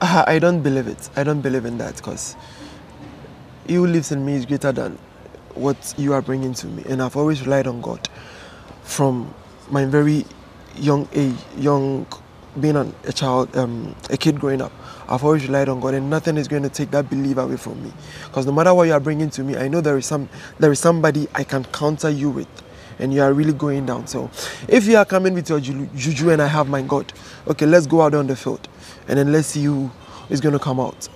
I I don't believe it. I don't believe in that because he who lives in me is greater than what you are bringing to me. And I've always relied on God from my very young age, young, being an, a child, um, a kid growing up. I've always relied on God, and nothing is going to take that belief away from me. Because no matter what you are bringing to me, I know there is some, there is somebody I can counter you with, and you are really going down. So, if you are coming with your juju and I have my God, okay, let's go out on the field, and then let's see who is going to come out.